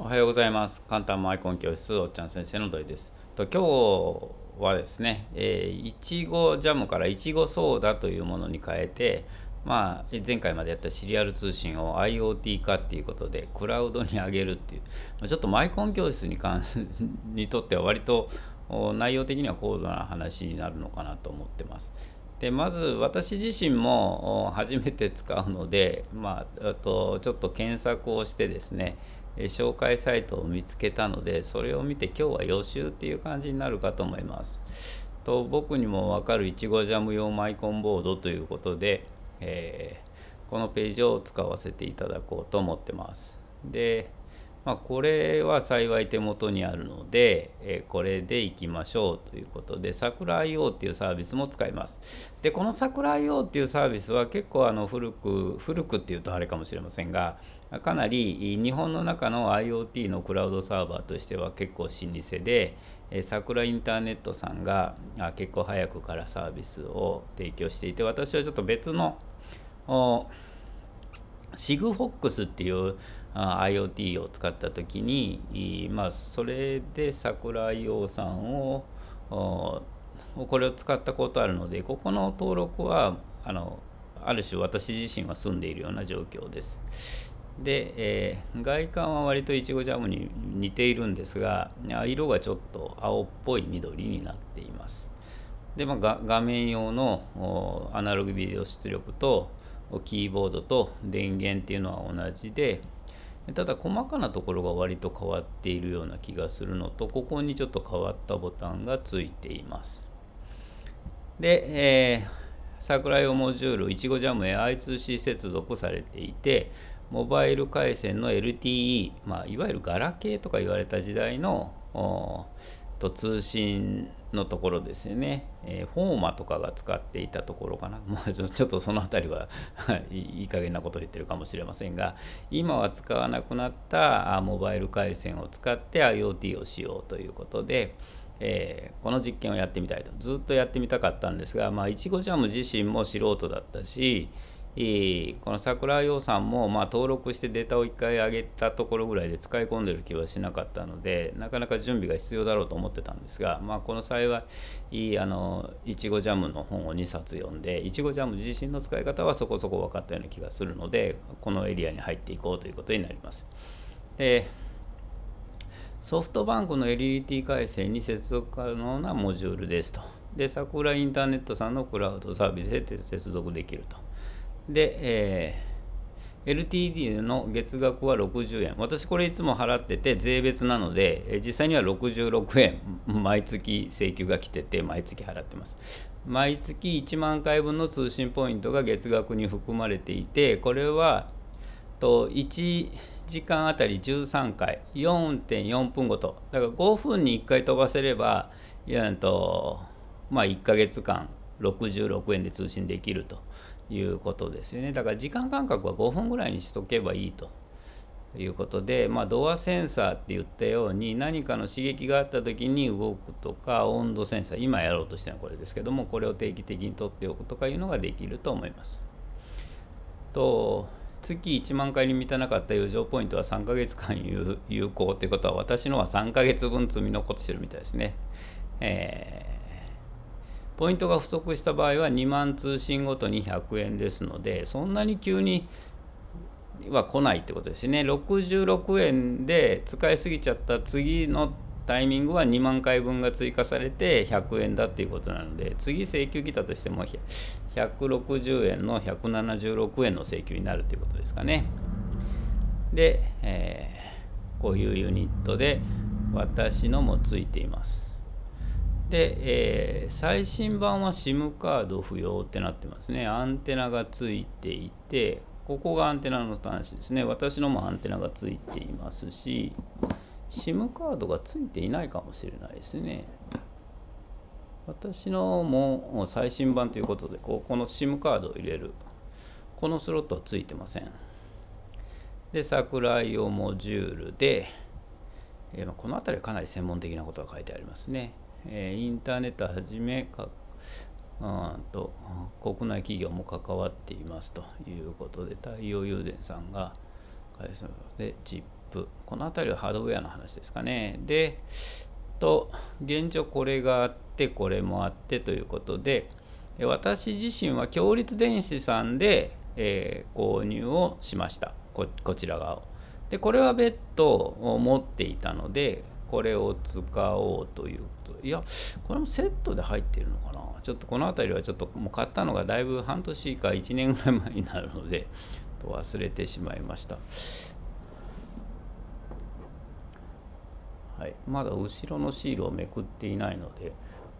おはようございます。簡単マイコン教室おっちゃん先生の土井です。と今日はですね、えーいちごジャムからいちごソーダというものに変えて、まあ、前回までやったシリアル通信を IoT 化っていうことでクラウドに上げるっていう、ちょっとマイコン教室に関にとっては割と内容的には高度な話になるのかなと思ってます。でまず私自身も初めて使うので、まあ、あとちょっと検索をしてですね紹介サイトを見つけたのでそれを見て今日は予習っていう感じになるかと思います。と僕にもわかるいちごジャム用マイコンボードということで、えーこのページを使わせていただこうと思ってます。でまあ、これは幸い手元にあるので、えこれでいきましょうということで、桜 IO っていうサービスも使います。で、この桜 IO っていうサービスは結構あの古く、古くっていうとあれかもしれませんが、かなり日本の中の IoT のクラウドサーバーとしては結構老舗で、桜インターネットさんが結構早くからサービスを提供していて、私はちょっと別のおシグフォックスっていうあ IoT を使った時に、まあ、それで桜井王さんをこれを使ったことあるのでここの登録はあのある種私自身は住んでいるような状況です。で、えー外観は割といちごジャムに似ているんですが色がちょっと青っぽい緑になっています。で、まあ、画面用のアナログビデオ出力とキーボードと電源っていうのは同じでただ細かなところが割と変わっているような気がするのとここにちょっと変わったボタンがついています。で、えー桜用モジュールいちごジャムへ I2C 接続されていてモバイル回線の LTE、まあ、いわゆるガラケーとか言われた時代のと通信のところですよね、えーフォーマとかが使っていたところかな、まあ、ちょっとそのあたりは いい加減なこと言ってるかもしれませんが今は使わなくなったモバイル回線を使って IoT をしようということで、えーこの実験をやってみたいと。ずっとやってみたかったんですが、まあ、いちごジャム自身も素人だったしこの桜井さんもまあ登録してデータを1回上げたところぐらいで使い込んでる気はしなかったのでなかなか準備が必要だろうと思ってたんですが、まあ、この幸いあのいちごジャムの本を2冊読んでいちごジャム自身の使い方はそこそこ分かったような気がするのでこのエリアに入っていこうということになります。でソフトバンクの LET 回線に接続可能なモジュールですと。で、桜インターネットさんのクラウドサービスで接続できると。で、えー LTD の月額は60円。私これいつも払ってて税別なので、え実際には66円毎月請求が来てて毎月払ってます。毎月1万回分の通信ポイントが月額に含まれていて、これはと1時間あたり13回4.4分ごとだから5分に1回飛ばせればいやとまあ1ヶ月間66円で通信できるということですよねだから時間間隔は5分ぐらいにしとけばいいということで、まあ、ドアセンサーって言ったように何かの刺激があった時に動くとか温度センサー今やろうとしてはこれですけどもこれを定期的に取っておくとかいうのができると思います。と月1万回に満たなかった余剰ポイントは3ヶ月間有有効ということは私のは3ヶ月分積み残してるみたいですね。えーポイントが不足した場合は2万通信ごとに100円ですのでそんなに急には来ないってことですね。66円で使いすぎちゃった次のタイミングは2万回分が追加されて100円だっていうことなので次請求来たとしても160円の176円の請求になるということですかね。で、えーこういうユニットで私のもついています。で、えー最新版は SIM カード不要ってなってますね。アンテナがついていて、ここがアンテナの端子ですね。私のもアンテナがついていますし、SIM カードがついていないかもしれないですね。私のも最新版ということで、ここの SIM カードを入れる。このスロットはついてません。で、桜井用モジュールで、えーこの辺りはかなり専門的なことが書いてありますね。えーインターネットはじめかうんと国内企業も関わっていますということで太陽誘電さんが会社で ZIP プ。この辺りはハードウェアの話ですかね。でと現状これがあってこれもあってということで私自身は共立電子さんで、えー、購入をしました。こちら側を。でこれは別途を持っていたのでこれを使おうということ。いやこれもセットで入ってるのかな。ちょっとこの辺りはちょっともう買ったのがだいぶ半年か1年ぐらい前になるので忘れてしまいました。はい、まだ後ろのシールをめくっていないので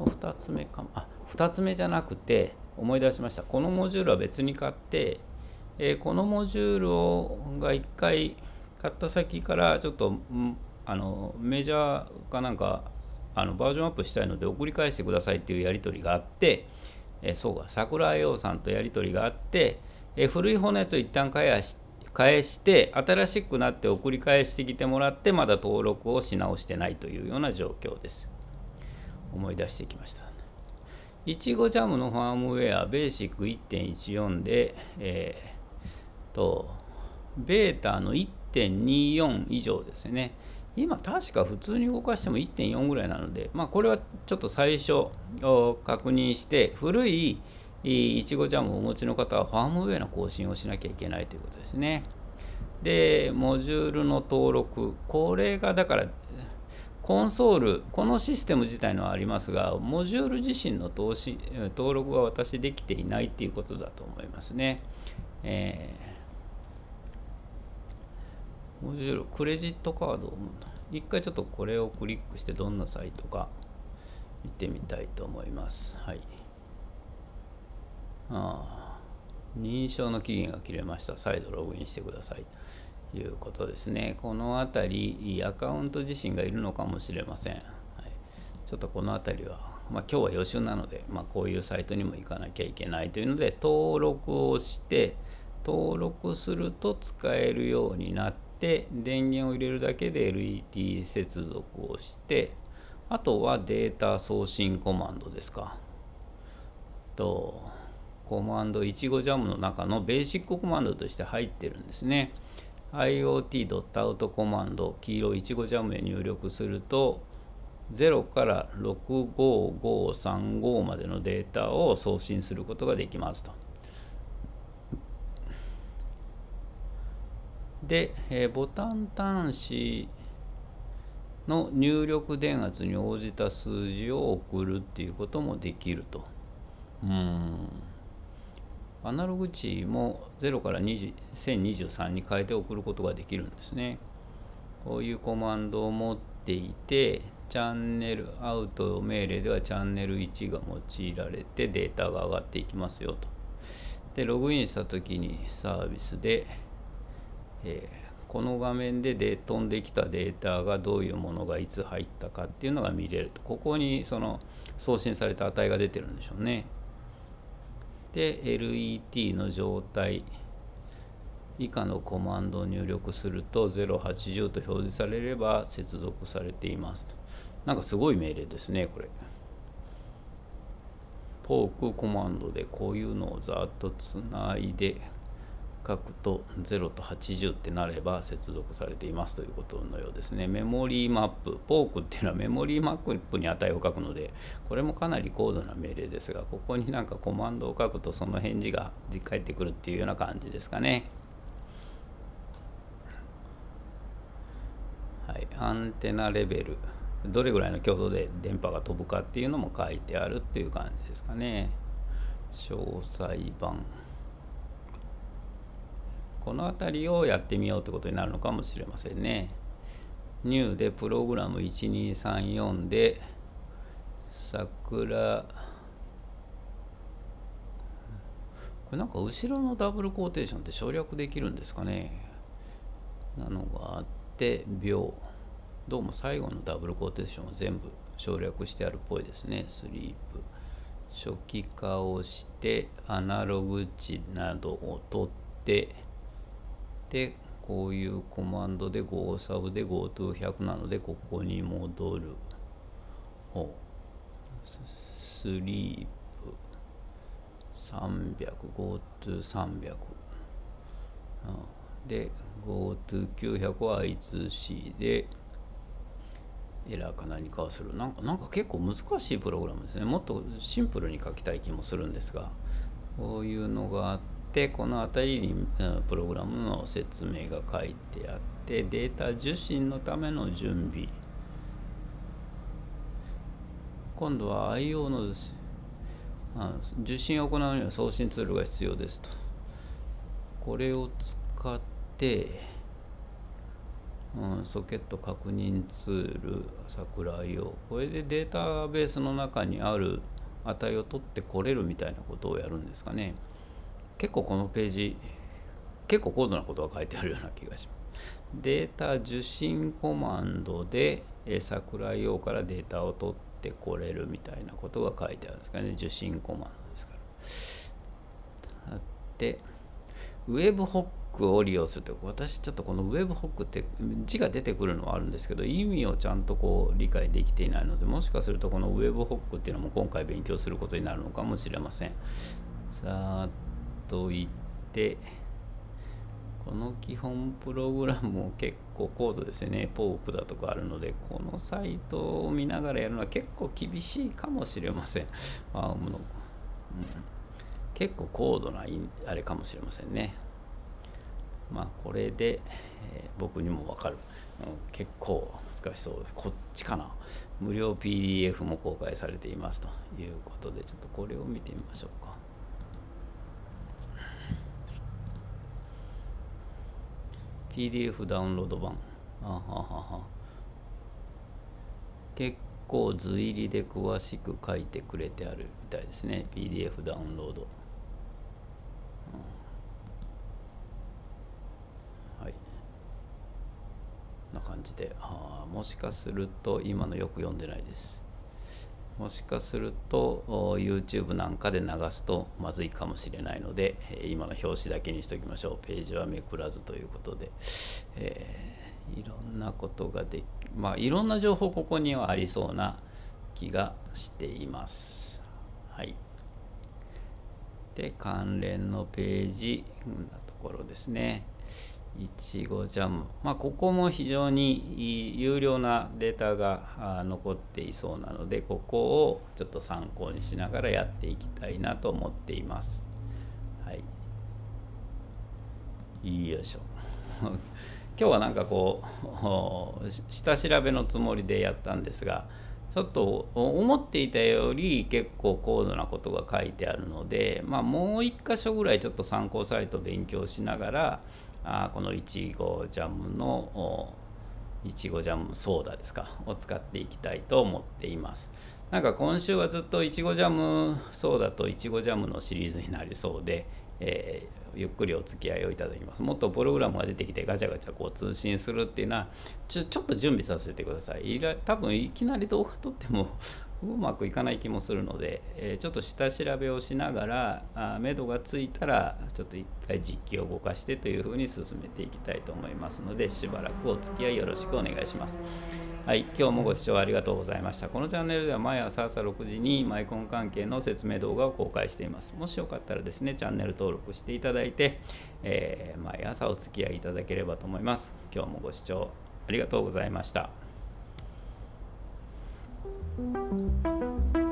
2つ目かあ2つ目じゃなくて思い出しました。このモジュールは別に買って、えー、このモジュールをが1回買った先からちょっとあのメジャーかなんかあのバージョンアップしたいので送り返してくださいっていうやり取りがあって、え、そうか桜 IO さんとやり取りがあって、え、古い方のやつを一旦返し返して新しくなって送り返してきてもらってまだ登録をし直してないというような状況です。思い出してきました。いちごジャムのファームウェアベーシック1.14でえー、とベータの1.24以上ですね。今確か普通に動かしても1.4ぐらいなので、まあ、これはちょっと最初確認して古いいちごジャムをお持ちの方はファームウェアの更新をしなきゃいけないということですね。で、モジュールの登録、これがだから、コンソール、このシステム自体のはありますが、モジュール自身の登録が私できていないっていうことだと思いますね。えー、モジュール、クレジットカード、一回ちょっとこれをクリックしてどんなサイトか見てみたいと思います。はい。ああ認証の期限が切れました。再度ログインしてください。ということですね。この辺り、アカウント自身がいるのかもしれません。はい、ちょっとこの辺りは、まあ、今日は予習なので、まあ、こういうサイトにも行かなきゃいけないというので、登録をして、登録すると使えるようになって、電源を入れるだけで LET 接続をして、あとはデータ送信コマンドですか。と、コマンドいちごジャムの中のベーシックコマンドとして入ってるんですね。iot.out コマンド黄色いちごジャムへ入力すると0から65535までのデータを送信することができますと。で、えー、ボタン端子の入力電圧に応じた数字を送るっていうこともできると。うんアナログ値も0から1023に変えて送ることができるんですね。こういうコマンドを持っていて、チャンネルアウト命令ではチャンネル1が用いられてデータが上がっていきますよと。で、ログインしたときにサービスで、えー、この画面でで飛んできたデータがどういうものがいつ入ったかっていうのが見れると。ここにその送信された値が出てるんでしょうね。で LET の状態以下のコマンドを入力すると080と表示されれば接続されていますと。なんかすごい命令ですね、これ。ポークコマンドでこういうのをざっとつないで書くと0と80ってなれば接続されていますということのようですね。メモリーマップ、ポークっていうのはメモリーマップに値を書くので、これもかなり高度な命令ですが、ここになんかコマンドを書くとその返事が返ってくるっていうような感じですかね。はい、アンテナレベル、どれぐらいの強度で電波が飛ぶかっていうのも書いてあるっていう感じですかね。詳細版。この辺りをやってみようってことになるのかもしれませんね。new でプログラム1234で桜これなんか後ろのダブルコーテーションって省略できるんですかね。なのがあって秒。どうも最後のダブルコーテーションを全部省略してあるっぽいですね。スリープ。初期化をしてアナログ値などを取ってでこういうコマンドで Go サブで GoTo100 なのでここに戻る。ほスリープ。300 GoTo300、で GoTo900 は I2C でエラーか何かをする。なんかなんか結構難しいプログラムですね。もっとシンプルに書きたい気もするんですがこういうのがあってこの辺りにプログラムの説明が書いてあってデータ受信のための準備。今度は IO のです。受信を行うには送信ツールが必要ですと。これを使ってうん、ソケット確認ツール桜井をこれでデータベースの中にある値を取ってこれるみたいなことをやるんですかね。結構このページ結構高度なことが書いてあるような気がします。データ受信コマンドで桜井用からデータを取ってこれるみたいなことが書いてあるんですかね。受信コマンドですから。でウェブホックを利用すると私ちょっとこのウェブホックって字が出てくるのはあるんですけど意味をちゃんとこう理解できていないのでもしかするとこのウェブホックっていうのも今回勉強することになるのかもしれません。さあと言ってこの基本プログラムも結構コードですよね。ポークだとかあるのでこのサイトを見ながらやるのは結構厳しいかもしれません。あうん、結構高度なあれかもしれませんね。まあこれで、えー、僕にもわかる、う、結構難しそうです。こっちかな。無料 PDF も公開されていますということでちょっとこれを見てみましょうか。PDF ダウンロード版。あはは結構図入りで詳しく書いてくれてあるみたいですね。PDF ダウンロード。はい。な感じで。ああもしかすると今のよく読んでないです。もしかすると YouTube なんかで流すとまずいかもしれないので今の表紙だけにしておきましょう。ページはめくらずということで、えー、いろんなことがでまあいろんな情報ここにはありそうな気がしています。はい。で関連のページなところですね。いちごジャム、まあ、ここも非常に有料なデータが残っていそうなのでここをちょっと参考にしながらやっていきたいなと思っています。はい、よいしょ。今日はなんかこう下調べのつもりでやったんですがちょっと思っていたより結構高度なことが書いてあるので、まあ、もう一箇所ぐらいちょっと参考サイト勉強しながらあこのいちごジャムのいちごジャムソーダですかを使っていきたいと思っています。なんか今週はずっといちごジャムソーダといちごジャムのシリーズになりそうで、えー、ゆっくりお付き合いをいただきます。もっとプログラムが出てきてガチャガチャこう通信するっていうのはちょちょっと準備させてください。多分いきなり動画撮ってもうまくいかない気もするので、えー、ちょっと下調べをしながらあ目処がついたらちょっと一回実機を動かしてというふうに進めていきたいと思いますのでしばらくお付き合いよろしくお願いします。はい、今日もご視聴ありがとうございました。このチャンネルでは毎朝朝6時にマイコン関係の説明動画を公開しています。もしよかったらですね、チャンネル登録していただいて、えー、毎朝お付き合いいただければと思います。今日もご視聴ありがとうございました。うん。